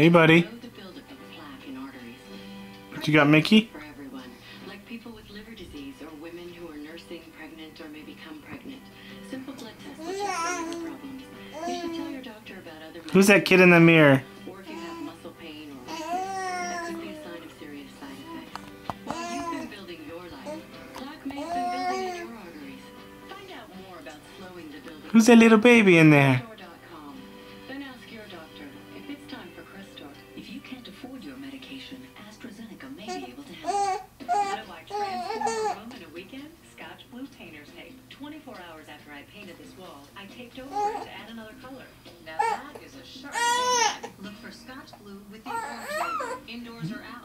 Hey, buddy. Know the buildup of plaque in arteries. What you got, Mickey? For everyone, like people with liver disease or women who are nursing, pregnant, or may become pregnant. Simple blood tests will check for liver problems. You should tell your doctor about other. Who's that kid in the mirror? Or if you have muscle pain or that could be a sign of serious side effects. While you've been building your life, plaque may have been building in your arteries. Find out more about slowing the buildup. Who's that little baby in there? AstraZeneca may be able to help. How do I transform a room in a weekend? Scotch Blue Painter's Tape. 24 hours after I painted this wall, I taped over it to add another color. Now that is a sharp. Look for Scotch Blue with the orange label. Indoors or out,